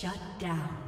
Shut down.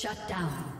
Shut down.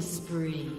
Spree.